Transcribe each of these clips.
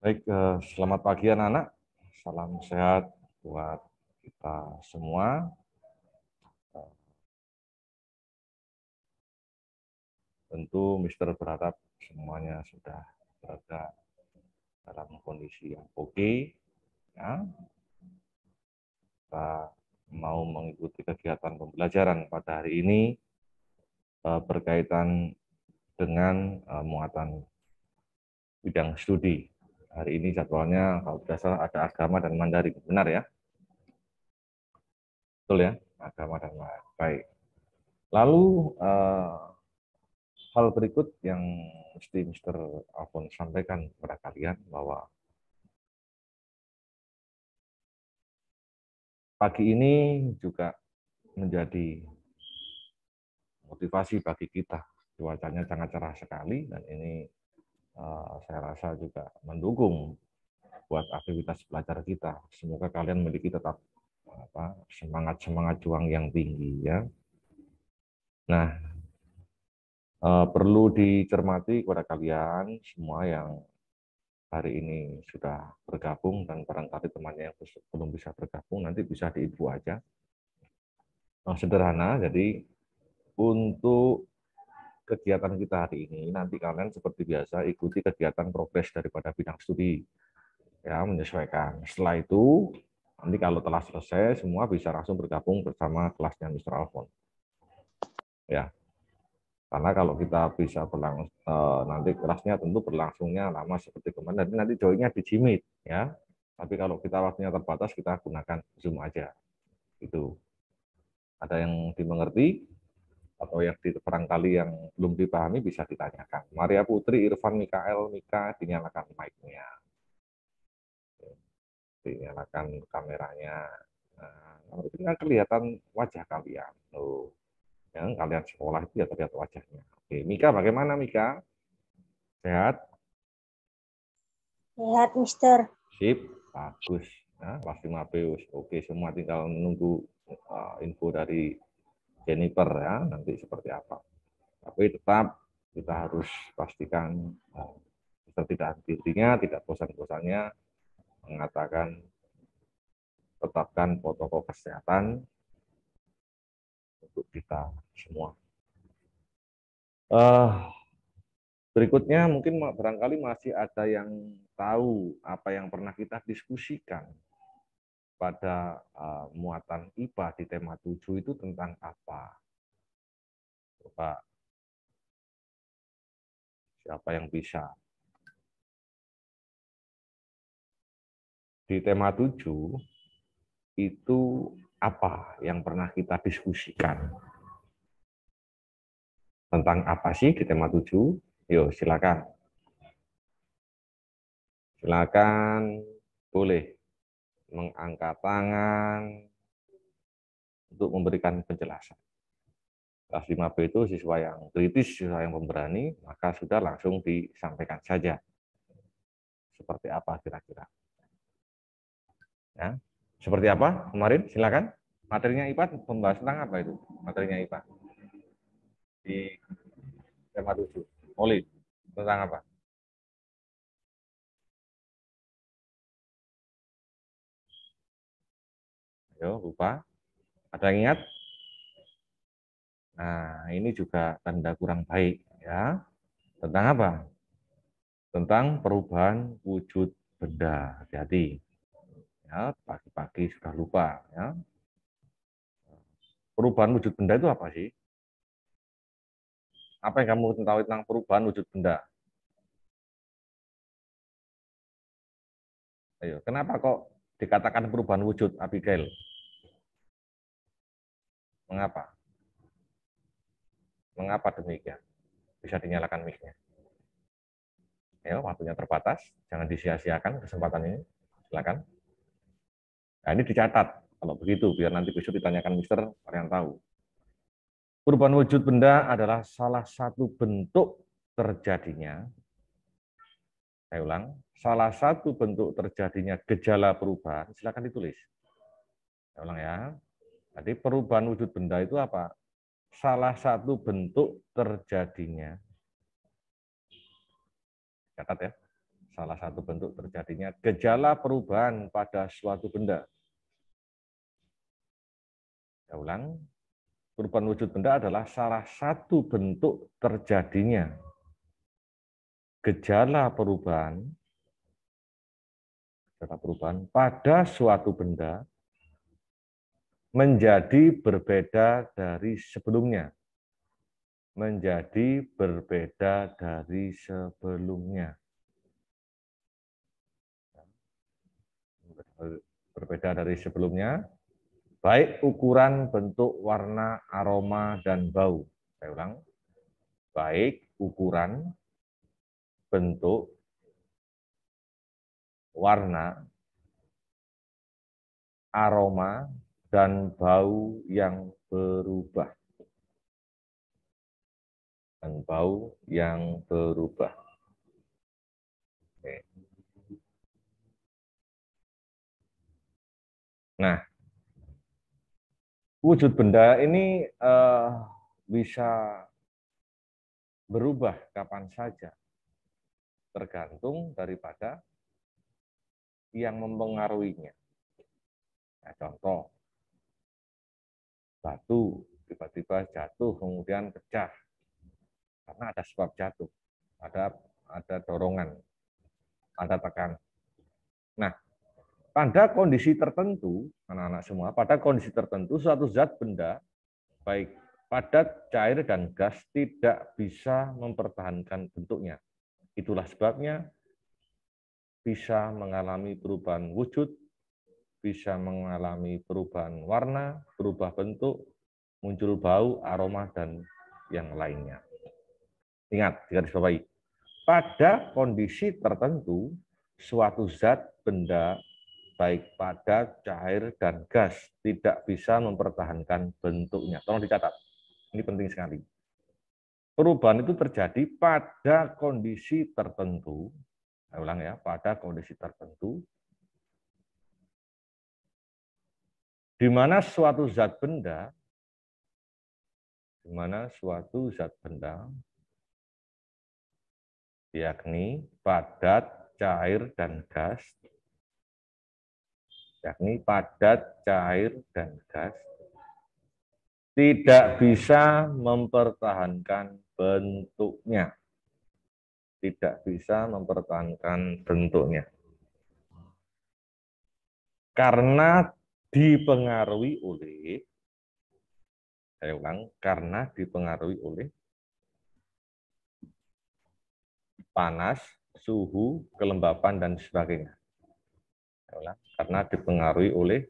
Baik, eh, selamat pagi anak-anak. Salam sehat buat kita semua. Eh, tentu Mister berharap semuanya sudah berada dalam kondisi yang oke. Okay, ya. Kita mau mengikuti kegiatan pembelajaran pada hari ini eh, berkaitan dengan muatan bidang studi hari ini jadwalnya kalau tidak salah ada agama dan Mandarin, benar ya? Betul ya, agama dan Mandarin. Baik. Lalu uh, hal berikut yang mesti Mr. Alfon sampaikan kepada kalian bahwa pagi ini juga menjadi motivasi bagi kita. Cuacanya sangat cerah sekali dan ini saya rasa juga mendukung buat aktivitas belajar kita. Semoga kalian memiliki tetap apa semangat semangat juang yang tinggi ya. Nah, eh, perlu dicermati kepada kalian semua yang hari ini sudah bergabung dan barangkali temannya yang belum bisa bergabung nanti bisa diinfo aja. Nah, sederhana, jadi untuk kegiatan kita hari ini, nanti kalian seperti biasa ikuti kegiatan progres daripada bidang studi. Ya, menyesuaikan. Setelah itu, nanti kalau telah selesai, semua bisa langsung bergabung bersama kelasnya Mr. Alfon. Ya, karena kalau kita bisa berlangsung eh, nanti kelasnya tentu berlangsungnya lama seperti kemarin. Nanti nanti joinnya di Jimit, ya. Tapi kalau kita waktunya terbatas, kita gunakan Zoom aja. Itu. Ada yang dimengerti? Atau yang barangkali yang belum dipahami bisa ditanyakan. Maria Putri, Irfan, Mikael, Mika, dinyalakan mic-nya. Dinyalakan kameranya. Nah, kan kelihatan wajah kalian. Loh. Yang kalian sekolah itu ya terlihat wajahnya. Oke, Mika bagaimana Mika? Sehat? Sehat, Mister. Sip, bagus. Nah, pasti Mapeus. Oke, semua tinggal menunggu uh, info dari Jennifer ya nanti seperti apa. Tapi tetap kita harus pastikan kita tidak dirinya, tidak bosan-bosannya mengatakan tetapkan protokol kesehatan untuk kita semua. Uh, berikutnya mungkin barangkali masih ada yang tahu apa yang pernah kita diskusikan pada uh, muatan IPA di tema 7 itu tentang apa? Coba siapa yang bisa? Di tema 7 itu apa yang pernah kita diskusikan? Tentang apa sih di tema 7? Yuk, silakan. Silakan, boleh mengangkat tangan untuk memberikan penjelasan. Kelas 5B itu siswa yang kritis, siswa yang pemberani, maka sudah langsung disampaikan saja. Seperti apa kira-kira? Ya, seperti apa kemarin? Silakan. Materinya IPA membahas tentang apa itu? Materinya IPA di tema 7. Oli, tentang apa? Yo, lupa. Ada yang ingat? Nah, ini juga tanda kurang baik ya. Tentang apa? Tentang perubahan wujud benda. Jadi, ya pagi-pagi sudah lupa ya. Perubahan wujud benda itu apa sih? Apa yang kamu tahu tentang perubahan wujud benda? Ayo, kenapa kok dikatakan perubahan wujud Abigail? Mengapa? Mengapa demikian? Bisa dinyalakan mic-nya. Ya, waktunya terbatas, jangan disia-siakan kesempatan ini. Silakan. Nah, ini dicatat kalau begitu biar nanti besok ditanyakan Mister kalian tahu. Perubahan wujud benda adalah salah satu bentuk terjadinya saya ulang, salah satu bentuk terjadinya gejala perubahan, silakan ditulis. Saya ulang ya, jadi perubahan wujud benda itu apa? Salah satu bentuk terjadinya. Catat ya. salah satu bentuk terjadinya gejala perubahan pada suatu benda. Saya ulang, perubahan wujud benda adalah salah satu bentuk terjadinya gejala perubahan gejala perubahan pada suatu benda menjadi berbeda dari sebelumnya. Menjadi berbeda dari sebelumnya. Berbeda dari sebelumnya, baik ukuran, bentuk, warna, aroma, dan bau. Saya ulang, baik ukuran, bentuk, warna, aroma, dan bau yang berubah. Dan bau yang berubah. Nah, wujud benda ini uh, bisa berubah kapan saja, tergantung daripada yang mempengaruhinya. Nah, contoh, batu tiba-tiba jatuh kemudian pecah karena ada sebab jatuh ada ada dorongan ada tekanan nah pada kondisi tertentu anak-anak semua pada kondisi tertentu suatu zat benda baik padat cair dan gas tidak bisa mempertahankan bentuknya. Itulah sebabnya bisa mengalami perubahan wujud bisa mengalami perubahan warna, berubah bentuk, muncul bau, aroma, dan yang lainnya. Ingat, garis bawahi, pada kondisi tertentu, suatu zat, benda, baik padat, cair, dan gas, tidak bisa mempertahankan bentuknya. Tolong dicatat, ini penting sekali. Perubahan itu terjadi pada kondisi tertentu, saya ulang ya, pada kondisi tertentu, di mana suatu zat benda di mana suatu zat benda yakni padat, cair dan gas yakni padat, cair dan gas tidak bisa mempertahankan bentuknya. Tidak bisa mempertahankan bentuknya. Karena dipengaruhi oleh saya ulang karena dipengaruhi oleh panas, suhu, kelembapan dan sebagainya. Saya ulang, karena dipengaruhi oleh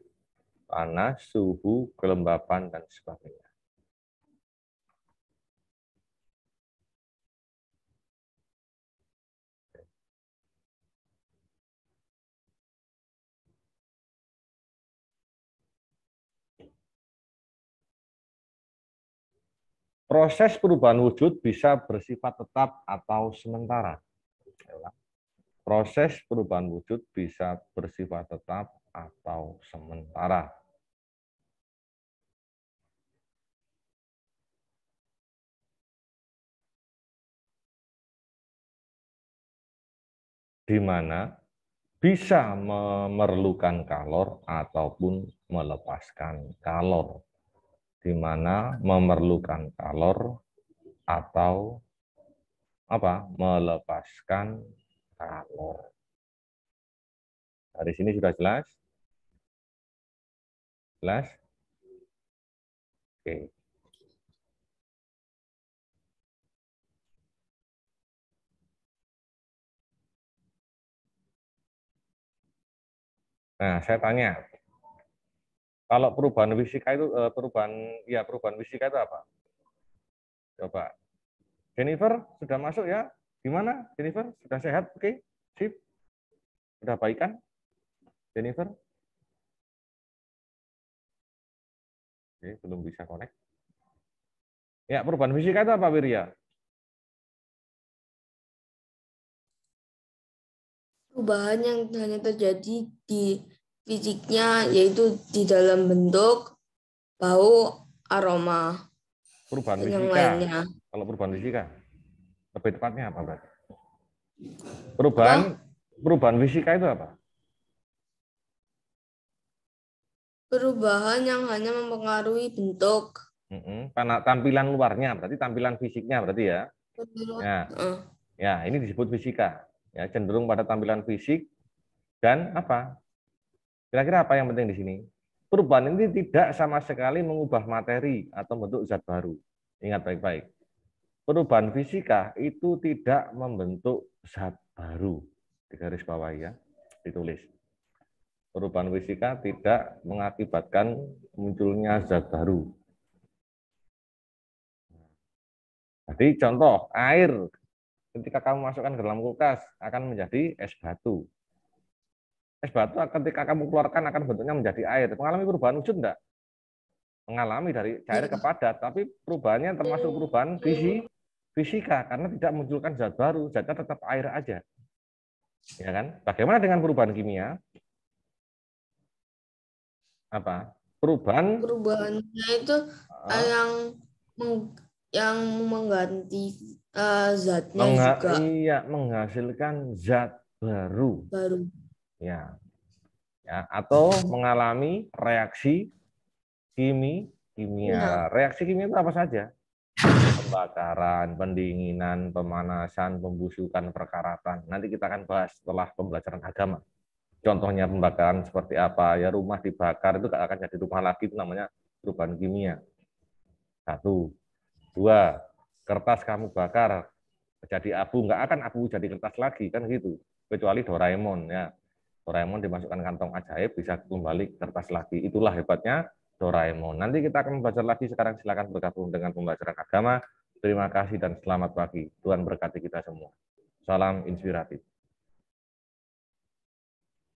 panas, suhu, kelembapan dan sebagainya. Proses perubahan wujud bisa bersifat tetap atau sementara. Proses perubahan wujud bisa bersifat tetap atau sementara. Di mana bisa memerlukan kalor ataupun melepaskan kalor di mana memerlukan kalor atau apa melepaskan kalor. Dari sini sudah jelas? Jelas? Oke. Nah, saya tanya, kalau perubahan fisika itu eh, perubahan ya perubahan fisika itu apa? Coba. Jennifer sudah masuk ya? Gimana Jennifer? Sudah sehat? Oke. Sip. Sudah baik kan? Jennifer? Oke, belum bisa connect. Ya, perubahan fisika itu apa, Wirya? Perubahan yang hanya terjadi di fisiknya yaitu di dalam bentuk, bau, aroma, perubahan fisika. Yang lainnya. Kalau perubahan fisika, lebih tepatnya apa berarti? Perubahan apa? Perubahan fisika itu apa? Perubahan yang hanya mempengaruhi bentuk. Karena tampilan luarnya, berarti tampilan fisiknya berarti ya. Ya, ya ini disebut fisika. Ya, cenderung pada tampilan fisik dan apa? Kira-kira apa yang penting di sini? Perubahan ini tidak sama sekali mengubah materi atau bentuk zat baru. Ingat baik-baik. Perubahan fisika itu tidak membentuk zat baru. Di garis bawah ya, ditulis. Perubahan fisika tidak mengakibatkan munculnya zat baru. Jadi contoh, air ketika kamu masukkan ke dalam kulkas akan menjadi es batu es batu ketika kamu keluarkan akan bentuknya menjadi air. Mengalami perubahan wujud enggak? Mengalami dari cair ke padat, tapi perubahannya termasuk perubahan visi fisika karena tidak munculkan zat baru, zatnya tetap air aja. Ya kan? Bagaimana dengan perubahan kimia? Apa? Perubahan perubahannya itu uh, yang meng, yang mengganti uh, zatnya Mengha juga. Iya, menghasilkan zat baru. Baru ya. Ya atau mengalami reaksi kimi kimia. Ya. reaksi kimia itu apa saja? Pembakaran pendinginan pemanasan pembusukan perkaratan. Nanti kita akan bahas setelah pembelajaran agama. Contohnya pembakaran seperti apa? Ya rumah dibakar itu gak akan jadi rumah lagi itu namanya perubahan kimia. Satu. Dua. Kertas kamu bakar jadi abu. Nggak akan abu jadi kertas lagi kan gitu. Kecuali Doraemon ya Doraemon dimasukkan kantong ajaib bisa kembali kertas lagi. Itulah hebatnya Doraemon. Nanti kita akan membaca lagi. Sekarang silakan bergabung dengan pembelajaran agama. Terima kasih dan selamat pagi. Tuhan berkati kita semua. Salam inspiratif.